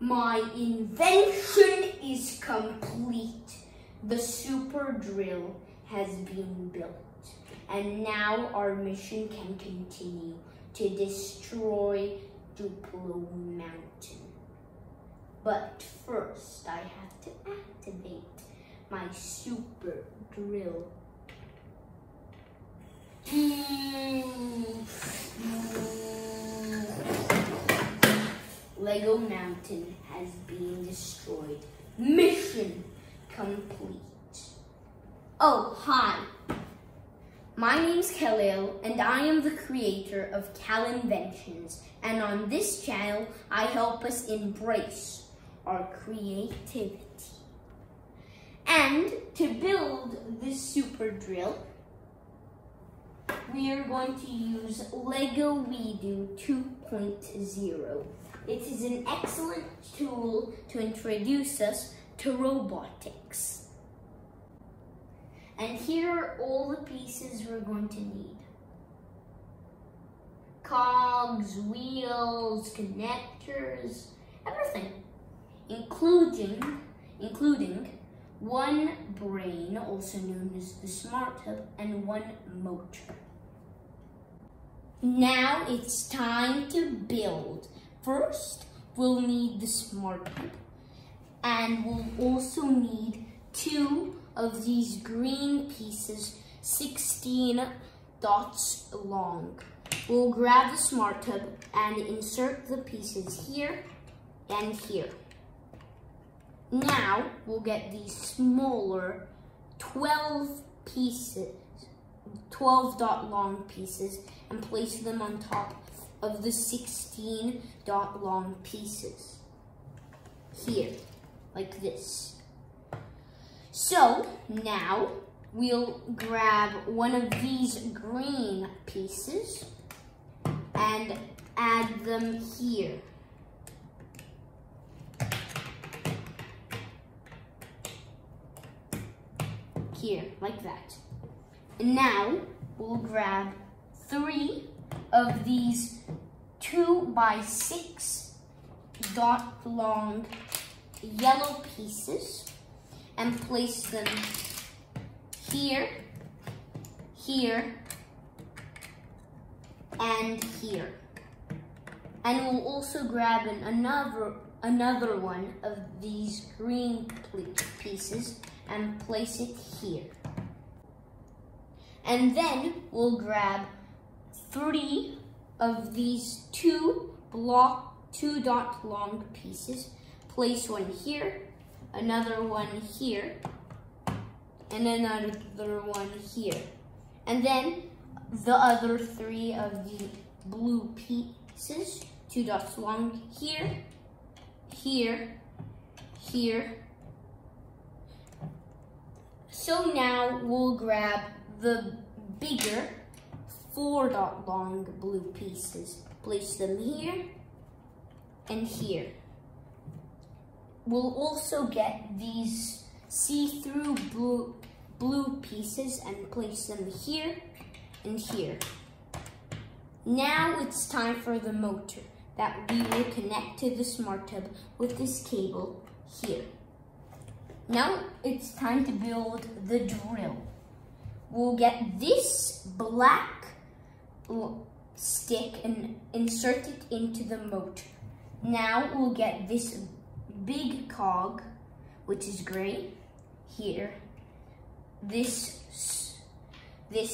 My invention is complete. The super drill has been built. And now our mission can continue to destroy Duplo Mountain. But first, I have to activate my super drill. Lego Mountain has been destroyed. Mission complete. Oh, hi. My name's Khalil, and I am the creator of Kahli Inventions. And on this channel, I help us embrace our creativity. And to build this super drill, we are going to use Lego WeDo 2.0. It is an excellent tool to introduce us to robotics. And here are all the pieces we're going to need. Cogs, wheels, connectors, everything. Including, including one brain, also known as the smart hub, and one motor. Now it's time to build. First, we'll need the smart hub, and we'll also need two of these green pieces, 16 dots long. We'll grab the smart hub and insert the pieces here and here. Now, we'll get these smaller 12 pieces, 12 dot long pieces and place them on top of the 16 dot long pieces. Here, like this. So, now we'll grab one of these green pieces and add them here. Here, like that. And now we'll grab three of these two by six dot long yellow pieces and place them here, here, and here. And we'll also grab an, another, another one of these green pieces and place it here. And then we'll grab three of these two block, two dot long pieces, place one here, another one here, and another one here. And then the other three of the blue pieces, two dots long here, here, here. So now we'll grab the bigger four long blue pieces. Place them here and here. We'll also get these see-through blue, blue pieces and place them here and here. Now it's time for the motor that we will connect to the smart hub with this cable here. Now it's time to build the drill. We'll get this black stick and insert it into the motor. Now we'll get this big cog, which is gray, here. This, this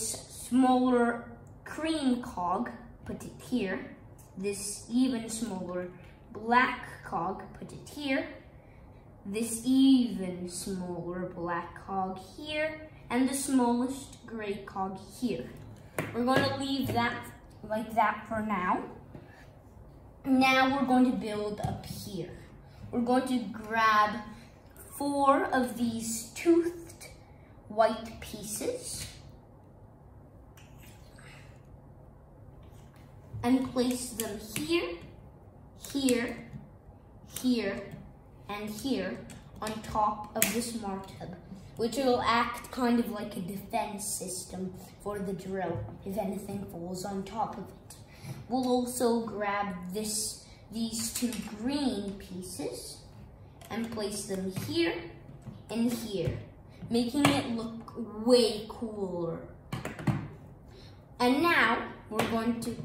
smaller cream cog, put it here. This even smaller black cog, put it here. This even smaller black cog here. And the smallest gray cog here. We're going to leave that like that for now. Now we're going to build up here. We're going to grab four of these toothed white pieces and place them here, here, here, and here on top of the smart hub, which will act kind of like a defense system for the drill if anything falls on top of it. We'll also grab this these two green pieces and place them here and here, making it look way cooler. And now we're going to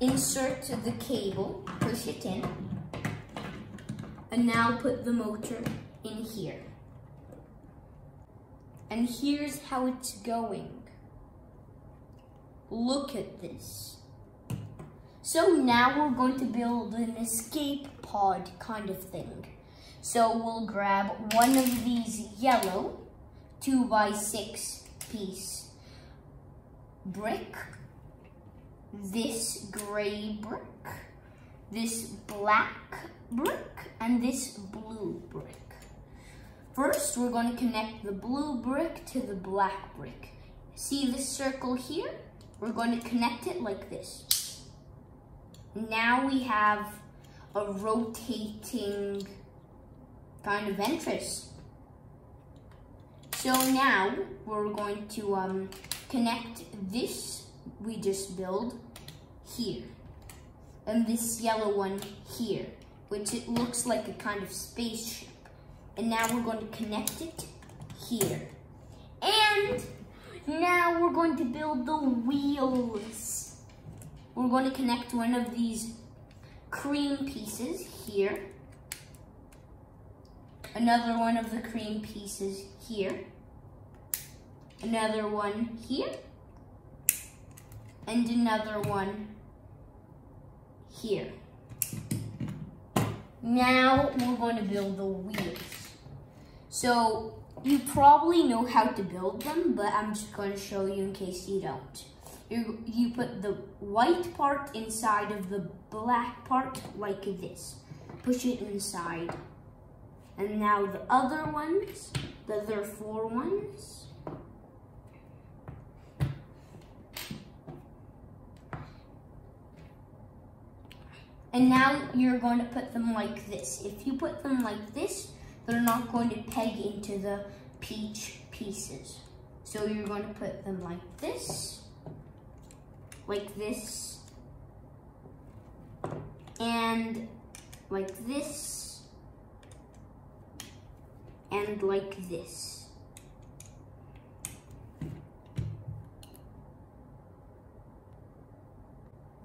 insert the cable, push it in, and now put the motor in here. And here's how it's going. Look at this. So now we're going to build an escape pod kind of thing. So we'll grab one of these yellow 2 by 6 piece brick, this gray brick, this black brick, and this blue brick. First, we're going to connect the blue brick to the black brick. See this circle here? We're going to connect it like this. Now we have a rotating kind of entrance. So now we're going to um, connect this we just built here. And this yellow one here, which it looks like a kind of spaceship. And now we're going to connect it here. And now we're going to build the wheels. We're going to connect one of these cream pieces here. Another one of the cream pieces here. Another one here. And another one here. Now we're going to build the wheels. So you probably know how to build them, but I'm just going to show you in case you don't. You, you put the white part inside of the black part like this. Push it inside. And now the other ones, the other four ones. And now you're going to put them like this. If you put them like this, they're not going to peg into the peach pieces. So you're going to put them like this, like this, and like this, and like this.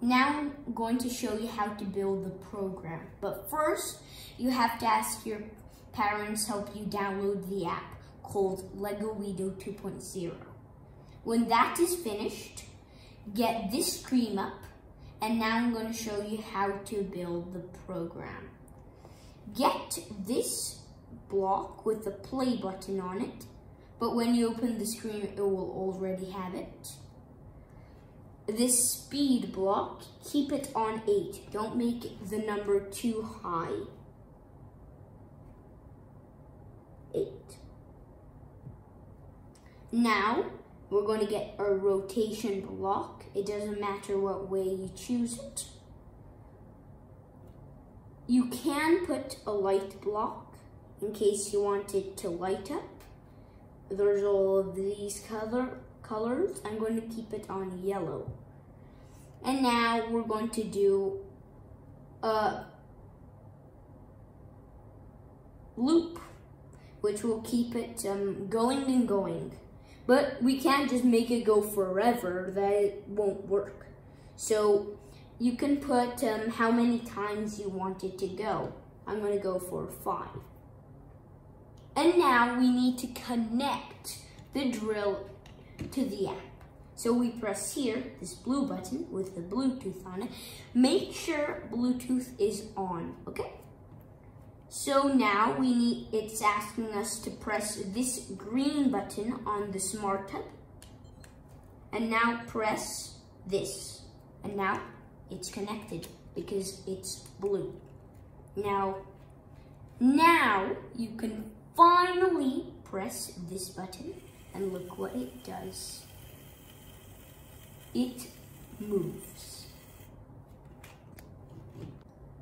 Now I'm going to show you how to build the program. But first, you have to ask your parents help you download the app called Lego WeDo 2.0. When that is finished, get this screen up, and now I'm going to show you how to build the program. Get this block with the play button on it, but when you open the screen, it will already have it this speed block, keep it on 8. Don't make the number too high. 8. Now, we're going to get a rotation block. It doesn't matter what way you choose it. You can put a light block in case you want it to light up. There's all of these color colors. I'm going to keep it on yellow. And now we're going to do a loop, which will keep it um, going and going. But we can't just make it go forever, that it won't work. So you can put um, how many times you want it to go. I'm gonna go for five. And now we need to connect the drill to the app. So we press here, this blue button with the Bluetooth on it. Make sure Bluetooth is on, okay? So now we need, it's asking us to press this green button on the smart hub. And now press this. And now it's connected because it's blue. Now, now you can finally press this button and look what it does it moves.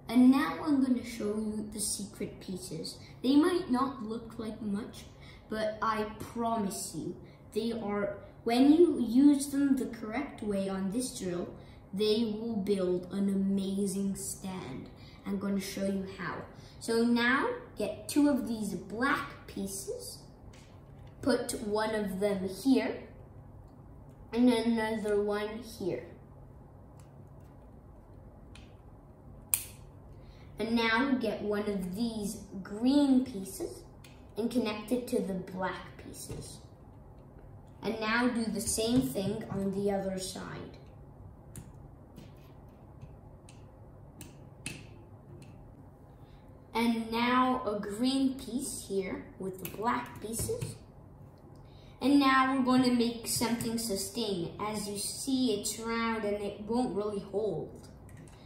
And now I'm going to show you the secret pieces. They might not look like much, but I promise you, they are, when you use them the correct way on this drill, they will build an amazing stand. I'm going to show you how. So now get two of these black pieces, put one of them here, and another one here. And now you get one of these green pieces and connect it to the black pieces. And now do the same thing on the other side. And now a green piece here with the black pieces. And now we're going to make something sustain. As you see, it's round and it won't really hold.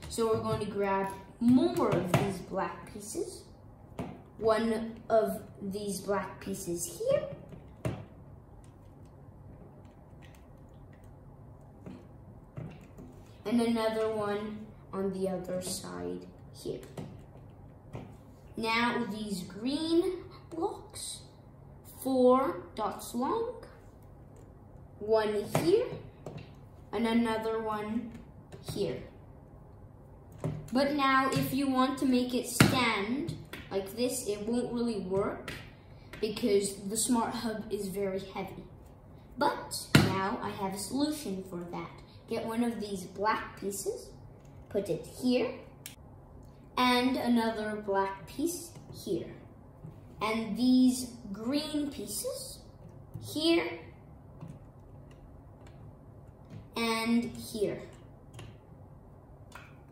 So we're going to grab more of these black pieces. One of these black pieces here. And another one on the other side here. Now these green blocks, four dots long, one here, and another one here. But now if you want to make it stand like this, it won't really work because the Smart Hub is very heavy. But now I have a solution for that. Get one of these black pieces, put it here, and another black piece here. And these green pieces here and here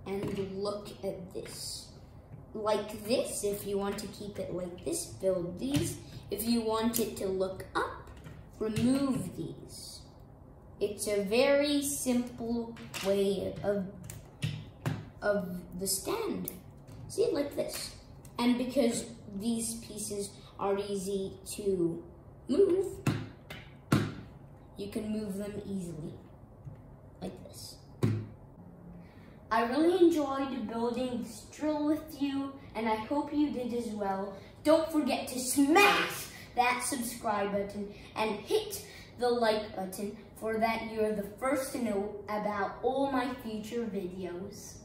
and look at this. Like this, if you want to keep it like this, build these. If you want it to look up, remove these. It's a very simple way of, of the stand. See like this. And because these pieces are easy to move, you can move them easily, like this. I really enjoyed building this drill with you, and I hope you did as well. Don't forget to smash that subscribe button and hit the like button for that you're the first to know about all my future videos.